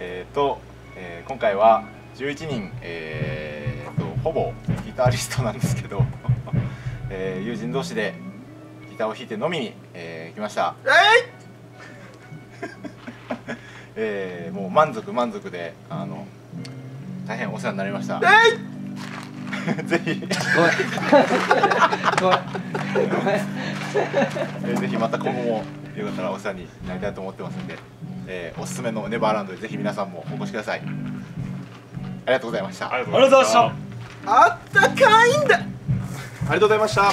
えーと、えー今回は11人、えーとほぼギタリストなんですけど、えー友人同士でギターを弾いて飲みに、えー来ました。えーもう満足満足であの大変お世話になりました。ぜひ、ごめん。ごめん。ごめん。えーぜひまた今後もよかったらお世話になりたいと思ってますんで、えーおすすめのネバーランドでぜひ皆さんもお越しください。ありがとうございました。ありがとうございましたあったかいんだありがとうございました